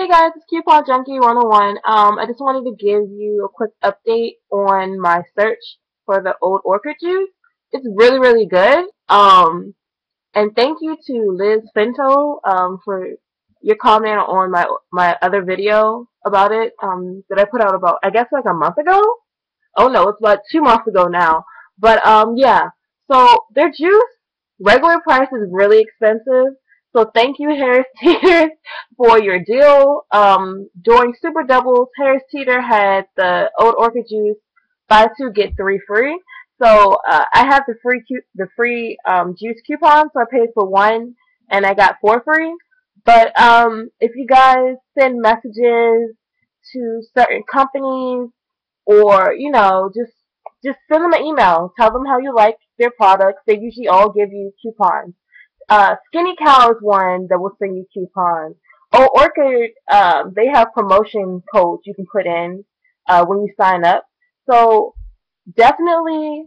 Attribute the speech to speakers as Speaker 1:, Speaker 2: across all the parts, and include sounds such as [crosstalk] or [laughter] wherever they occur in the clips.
Speaker 1: Hey guys, it's Coupon Junkie 101. Um, I just wanted to give you a quick update on my search for the Old Orchard juice. It's really, really good. Um, and thank you to Liz Fento um, for your comment on my my other video about it um, that I put out about, I guess, like a month ago. Oh no, it's about two months ago now. But um, yeah, so their juice, regular price is really expensive. So thank you, Harris [laughs] Teeter, for your deal. Um, during Super Doubles, Harris Teeter had the Old Orchard Juice buy two get three free. So uh, I have the free the free um, juice coupon, so I paid for one and I got four free. But um, if you guys send messages to certain companies or you know just just send them an email, tell them how you like their products. They usually all give you coupons. Uh, Skinny Cow is one that will send you coupons. Oh, Orchard, um, they have promotion codes you can put in uh, when you sign up. So definitely,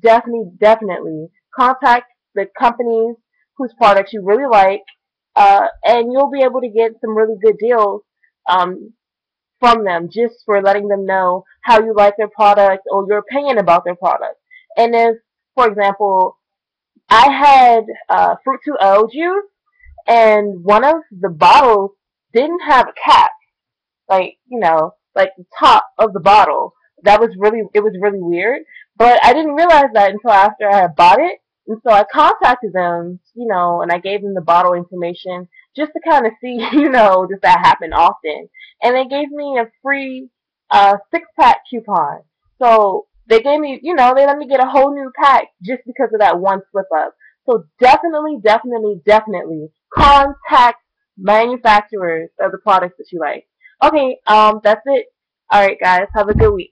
Speaker 1: definitely, definitely contact the companies whose products you really like, uh, and you'll be able to get some really good deals um, from them just for letting them know how you like their product or your opinion about their product. And if, for example, I had uh, Fruit 2O juice, and one of the bottles didn't have a cap, like you know, like the top of the bottle. That was really, it was really weird. But I didn't realize that until after I had bought it, and so I contacted them, you know, and I gave them the bottle information just to kind of [laughs] see, you know, does that happen often? And they gave me a free uh, six pack coupon. So they gave me, you know, they let me get a whole new pack just because of that one slip up. So definitely, definitely, definitely contact manufacturers of the products that you like. Okay, um, that's it. Alright guys, have a good week.